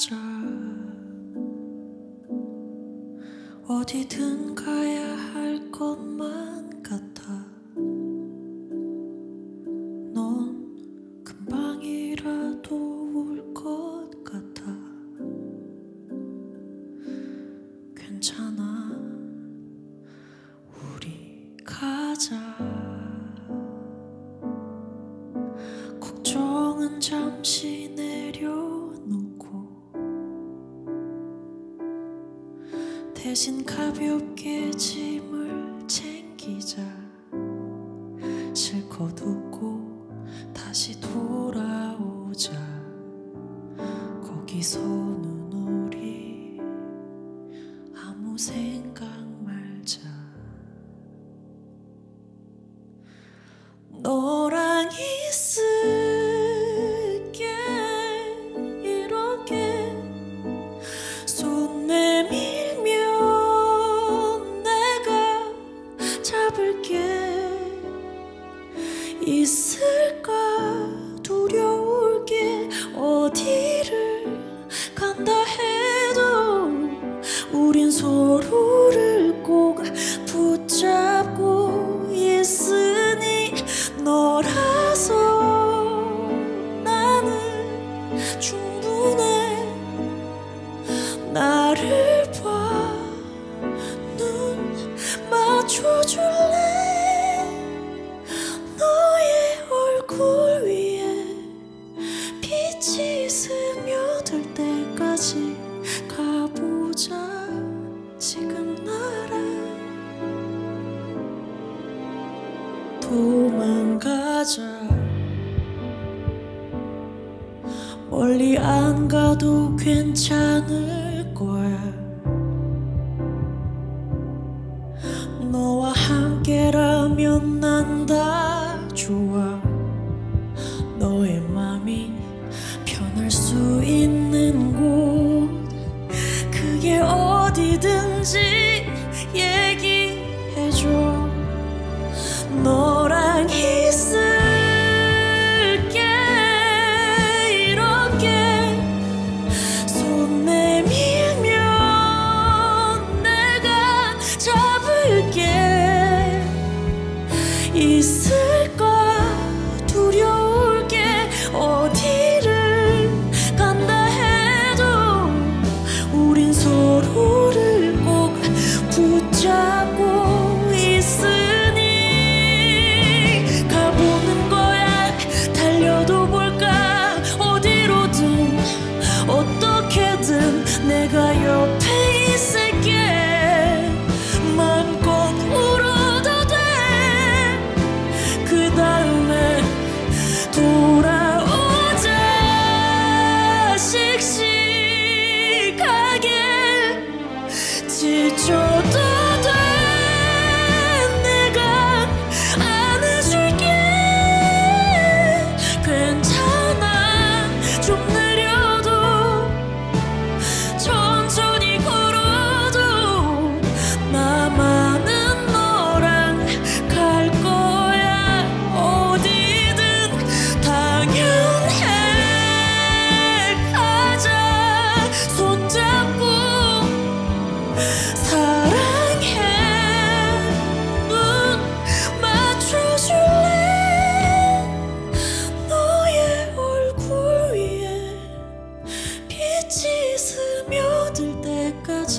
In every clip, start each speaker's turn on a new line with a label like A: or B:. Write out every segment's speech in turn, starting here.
A: 가자 어디든 가야 할 것만 같아. 넌 금방이라도 올 것 같아. 괜찮아. 우리 가자. 걱정은 잠시 내려 대신 가볍게 짐을 챙기자. 실컷 웃고 다시 돌아오자. 거기서 있을까? 두려울 게 어디를 간다 해도 우린 서로를 꼭 붙잡고 있으니 너라서 나는 충분해. 나를 봐. 눈 맞춰줄래 스며들 때까지 가보자. 지금 나랑 도망가자. 멀리 안 가도 괜찮을 거야. 너와 함께라면 난 다 좋아. 너의 맘이 편할 수 있는 있는지 얘기해줘. 너랑 있을게. 이렇게 손 내밀면 내가 잡을게. 있을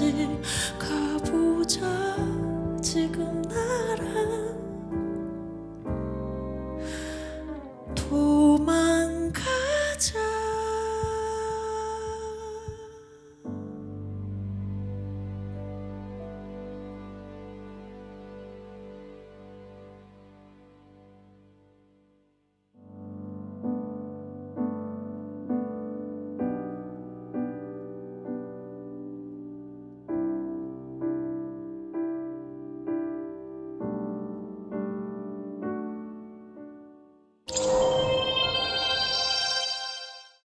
A: 是